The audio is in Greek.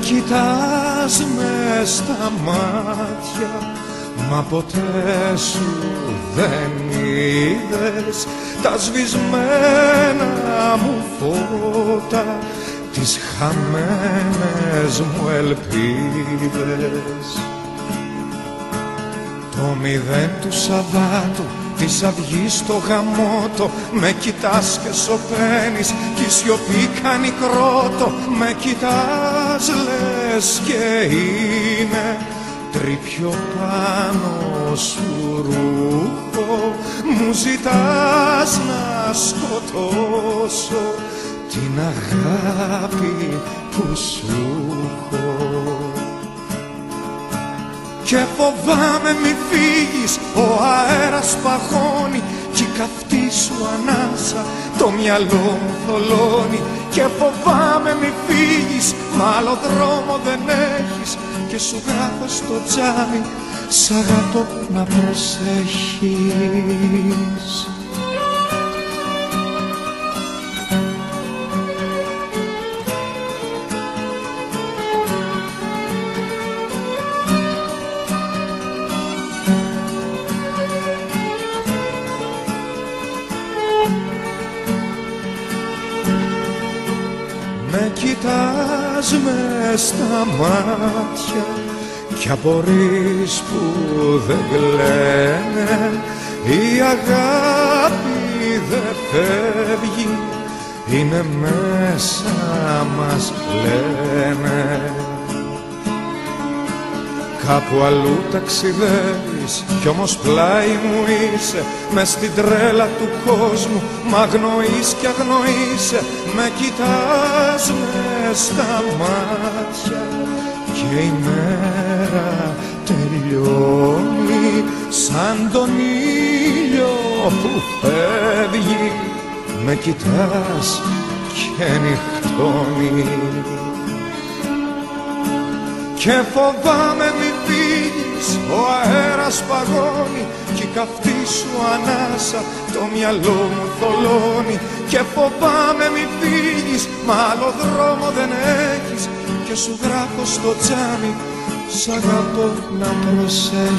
κοιτάς μες στα μάτια Μα ποτέ σου δεν είδες τα σβησμένα μου φώτα τις χαμένες μου ελπίδες. Το μηδέν του Σαββάτου της αυγής στο γαμότο Με κοιτάς και σωπαίνεις κι η σιωπή κάνει κρότο Με κοιτάς λες και είναι τρίπιο πάνω σου ρούχο Μου ζητάς να σκοτώσω την αγάπη που σου έχω. Και φοβάμαι μη φύγεις, ο αέρας παγώνει Κι η καυτή σου ανάσα το μυαλό μου θολώνει Και φοβάμαι μη φύγεις, μα άλλο δρόμο δεν έχεις Και σου γράφω στο τζάμι, σ' αγαπώ να προσέχεις Με κοιτάς με στα μάτια κι απορείς που δεν κλαίνε. Η αγάπη δεν φεύγει είναι μέσα μας λένε Κάπου αλλού ταξιδεύεις. Κι όμως πλάι μου είσαι μες στην τρέλα του κόσμου. Μ' αγνοείς κι αγνοείσαι Με κοιτάς με στα μάτια. Και η μέρα τελειώνει σαν τον ήλιο που φεύγει. Με κοιτάς και νυχτώνει. Και φοβάμαι μη φύγεις, ο αέρας παγώνει Κι η καυτή σου ανάσα το μυαλό μου θολώνει Και φοβάμαι μη φύγεις, μα άλλο δρόμο δεν έχεις. Και σου γράφω στο τζάμι, σ' αγαπώ να προσέχεις